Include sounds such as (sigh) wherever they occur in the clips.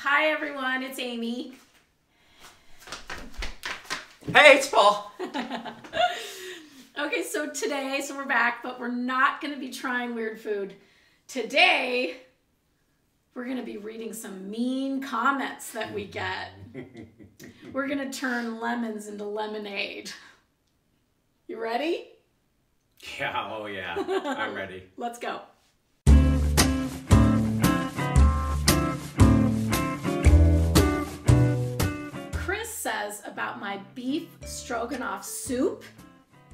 Hi everyone, it's Amy. Hey, it's Paul. (laughs) okay, so today, so we're back, but we're not going to be trying weird food. Today, we're going to be reading some mean comments that we get. (laughs) we're going to turn lemons into lemonade. You ready? Yeah, oh yeah, I'm ready. (laughs) Let's go. About my beef stroganoff soup,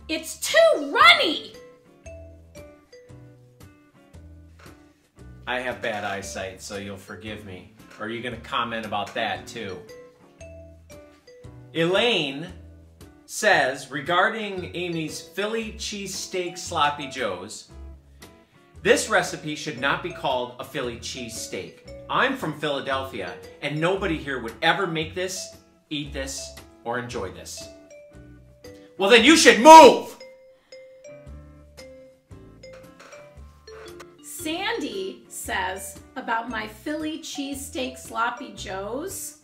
it's too runny. I have bad eyesight, so you'll forgive me. Or are you going to comment about that too? Elaine says regarding Amy's Philly cheesesteak sloppy joes, this recipe should not be called a Philly cheesesteak. I'm from Philadelphia, and nobody here would ever make this, eat this, or enjoy this. Well, then you should move! Sandy says about my Philly cheesesteak sloppy joes,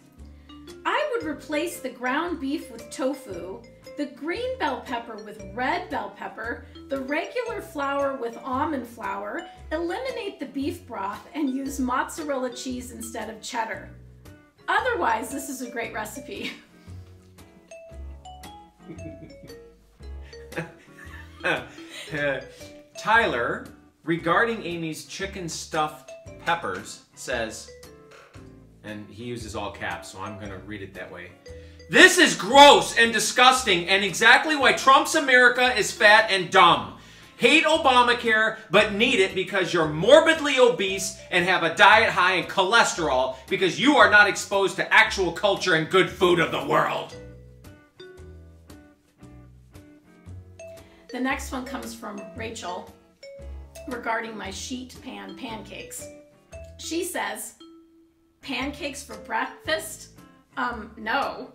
I would replace the ground beef with tofu, the green bell pepper with red bell pepper, the regular flour with almond flour, eliminate the beef broth, and use mozzarella cheese instead of cheddar. Otherwise, this is a great recipe. (laughs) (laughs) Tyler, regarding Amy's chicken stuffed peppers, says, and he uses all caps, so I'm going to read it that way. This is gross and disgusting and exactly why Trump's America is fat and dumb. Hate Obamacare, but need it because you're morbidly obese and have a diet high in cholesterol because you are not exposed to actual culture and good food of the world. The next one comes from Rachel regarding my sheet pan pancakes. She says, pancakes for breakfast? Um, no.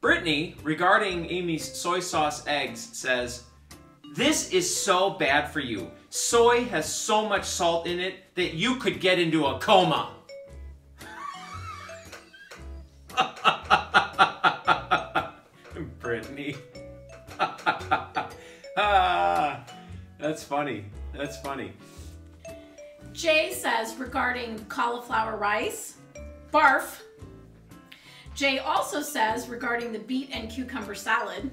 Brittany, regarding Amy's soy sauce eggs, says, This is so bad for you. Soy has so much salt in it that you could get into a coma. (laughs) (laughs) ah, that's funny. That's funny. Jay says regarding cauliflower rice, barf. Jay also says regarding the beet and cucumber salad,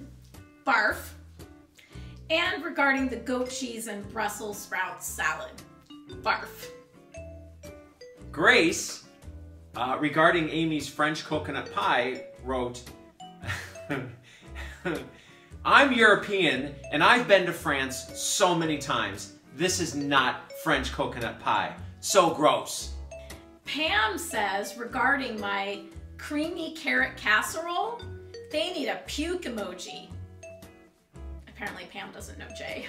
barf. And regarding the goat cheese and Brussels sprouts salad, barf. Grace, uh, regarding Amy's French coconut pie, wrote, (laughs) I'm European and I've been to France so many times. This is not French coconut pie. So gross. Pam says regarding my creamy carrot casserole, they need a puke emoji. Apparently Pam doesn't know Jay.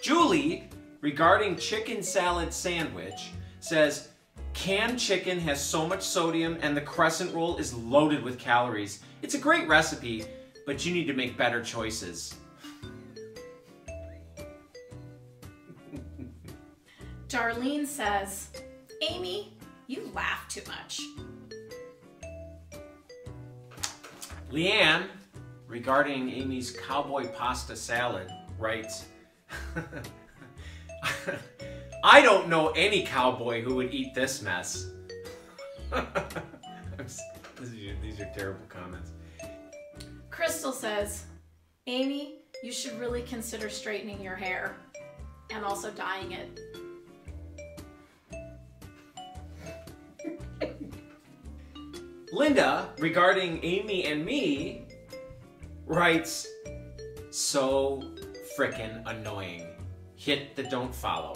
Julie, regarding chicken salad sandwich, says, Canned chicken has so much sodium and the crescent roll is loaded with calories. It's a great recipe, but you need to make better choices. (laughs) Darlene says, Amy, you laugh too much. Leanne, regarding Amy's cowboy pasta salad, writes, (laughs) I don't know any cowboy who would eat this mess. (laughs) these are terrible comments. Crystal says, Amy, you should really consider straightening your hair and also dyeing it. (laughs) Linda, regarding Amy and me, writes, so frickin' annoying. Hit the don't follow.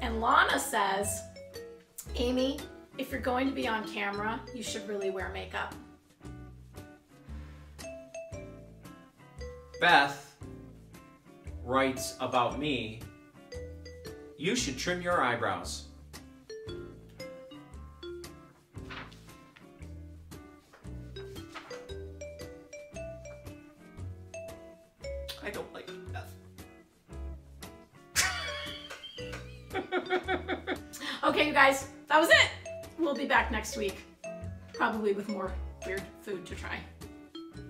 And Lana says, Amy, if you're going to be on camera, you should really wear makeup. Beth writes about me, you should trim your eyebrows. I don't like Okay, you guys, that was it. We'll be back next week, probably with more weird food to try.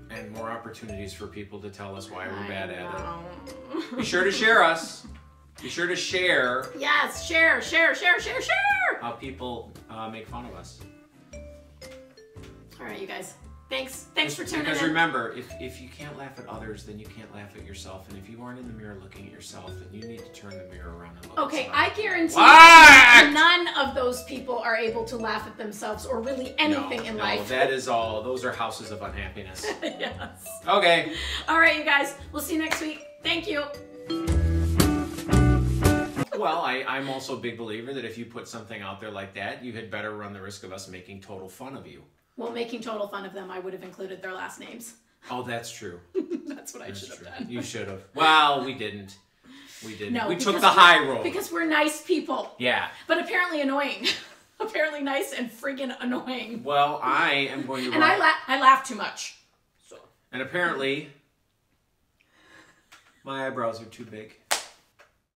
And more opportunities for people to tell us why we're I bad at it. Be sure to share us. Be sure to share Yes, share, share, share, share, share. how people uh, make fun of us. All right, you guys. Thanks. Thanks for tuning because in. remember, if, if you can't laugh at others, then you can't laugh at yourself. And if you aren't in the mirror looking at yourself, then you need to turn the mirror around and look Okay, I guarantee What? none of those people are able to laugh at themselves or really anything no, in no, life. that is all. Those are houses of unhappiness. (laughs) yes. Okay. All right, you guys. We'll see you next week. Thank you. Well, I, I'm also a big believer that if you put something out there like that, you had better run the risk of us making total fun of you. Well, making total fun of them, I would have included their last names. (laughs) Oh, that's true. (laughs) That's what I That's should have done. You should have. Well, we didn't. We didn't. No, we took the high road. Because we're nice people, yeah. but apparently annoying. (laughs) apparently nice and friggin' annoying. Well, I am going to. And I, la- I laugh too much. So. And apparently, my eyebrows are too big.